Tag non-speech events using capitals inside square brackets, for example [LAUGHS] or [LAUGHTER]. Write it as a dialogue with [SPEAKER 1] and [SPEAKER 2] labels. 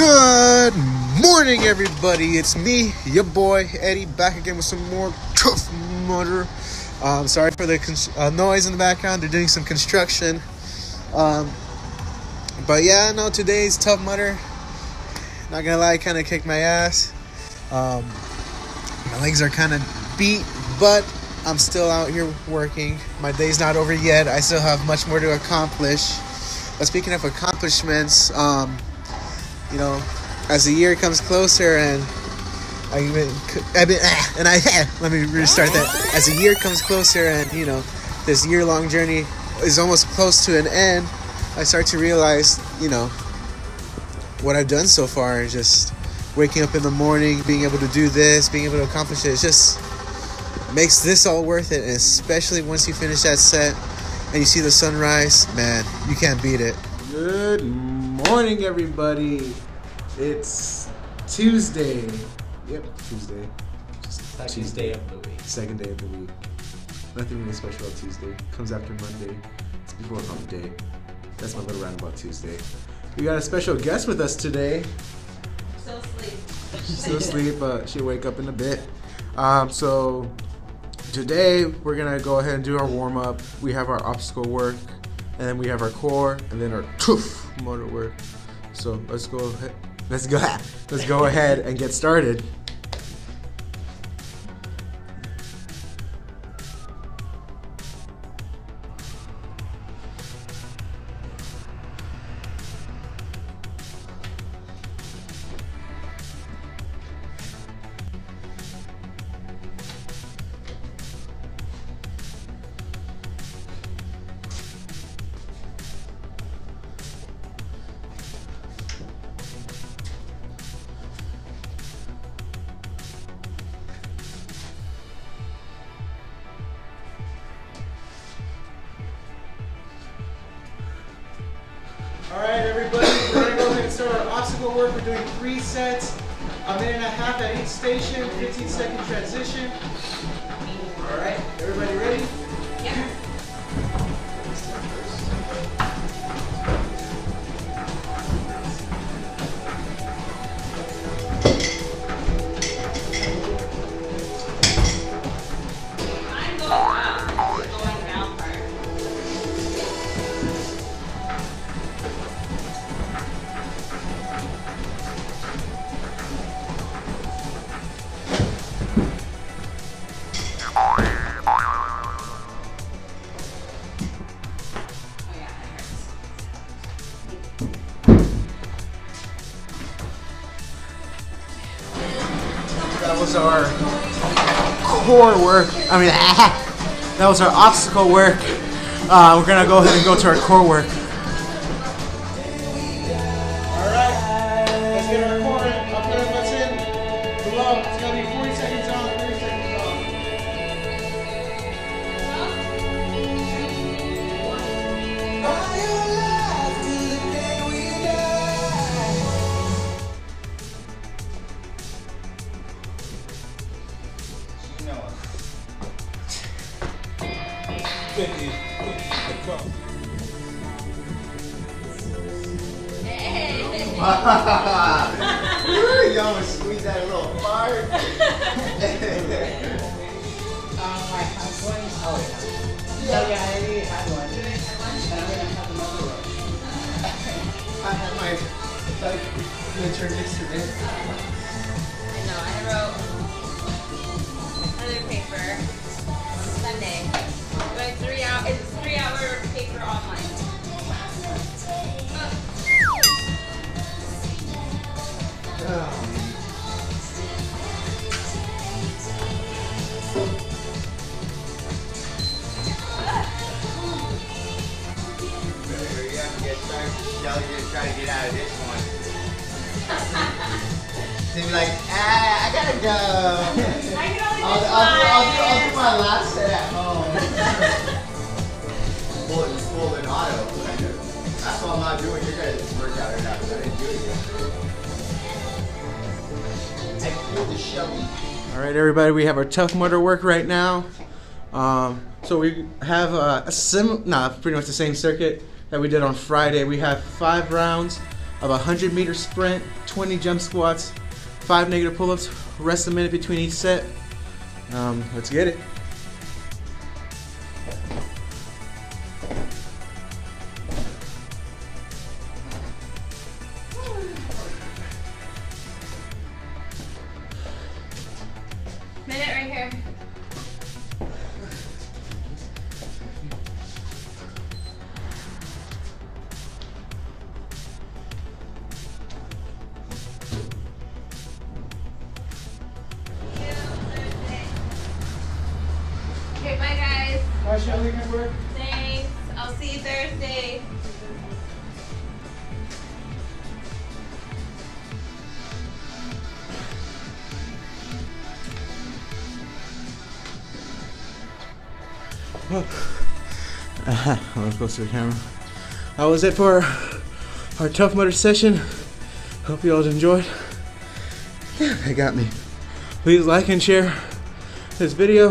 [SPEAKER 1] Good morning, everybody. It's me, your boy Eddie, back again with some more tough mudder. Um, sorry for the uh, noise in the background. They're doing some construction. Um, but yeah, no, today's tough mudder. Not gonna lie, kind of kicked my ass. Um, my legs are kind of beat, but I'm still out here working. My day's not over yet. I still have much more to accomplish. But speaking of accomplishments, um, you know, as the year comes closer and I mean, ah, and I let me restart that. As the year comes closer and you know, this year-long journey is almost close to an end, I start to realize, you know, what I've done so far is just waking up in the morning, being able to do this, being able to accomplish it. It just makes this all worth it, and especially once you finish that set and you see the sunrise, man, you can't beat it. Good morning, everybody. It's Tuesday. Yep, Tuesday.
[SPEAKER 2] Second
[SPEAKER 1] Tuesday.
[SPEAKER 2] day of the week.
[SPEAKER 1] Second day of the week. Nothing really special about Tuesday. Comes after Monday. It's before hump day. That's my little roundabout Tuesday. We got a special guest with us today.
[SPEAKER 3] Still asleep. [LAUGHS]
[SPEAKER 1] She's still asleep, but she'll wake up in a bit. Um, so today we're gonna go ahead and do our warm up. We have our obstacle work, and then we have our core, and then our Tough Mudder work. So let's go ahead. Let's go. [LAUGHS] Let's go ahead and get started. All right, everybody, we're gonna go ahead and start our obstacle work. We're doing three sets, a minute and a half at each station, 15 second transition. All right, everybody ready? Was our core work. I mean, [LAUGHS] that was our obstacle work. Uh, we're gonna go ahead and go to our core work.
[SPEAKER 4] You [LAUGHS] almost squeeze that little fart. [LAUGHS]
[SPEAKER 5] Um, oh, yeah, yeah, I already had one. And I'm gonna have another one. [LAUGHS]
[SPEAKER 4] I have my like winter mixer in.
[SPEAKER 3] I know, I wrote another paper hour it's a three hour paper online.
[SPEAKER 4] Better hurry up and get started. Shelly just try to get out of this one. They'd be like, ah, I gotta go.
[SPEAKER 3] I can only
[SPEAKER 4] I'll,
[SPEAKER 3] do
[SPEAKER 4] I'll, I'll, I'll do my last set at home. I'm not doing your guys' workout now. 'cause I didn't do it.
[SPEAKER 1] All right, everybody, we have our Tough Mudder work right now. Um, so we have a sim, nah, pretty much the same circuit that we did on Friday. We have five rounds
[SPEAKER 2] of a 100 meter sprint, 20 jump squats, 5 negative pull ups, rest a minute between each set. Um, let's get it.
[SPEAKER 3] Guys.
[SPEAKER 1] How's your weekend work?
[SPEAKER 3] Thanks. I'll see you Thursday.
[SPEAKER 2] Uh-huh. I was close to the camera. That was it for our Tough Mudder session. Hope you all enjoyed. Damn, they got me. Please like and share this video.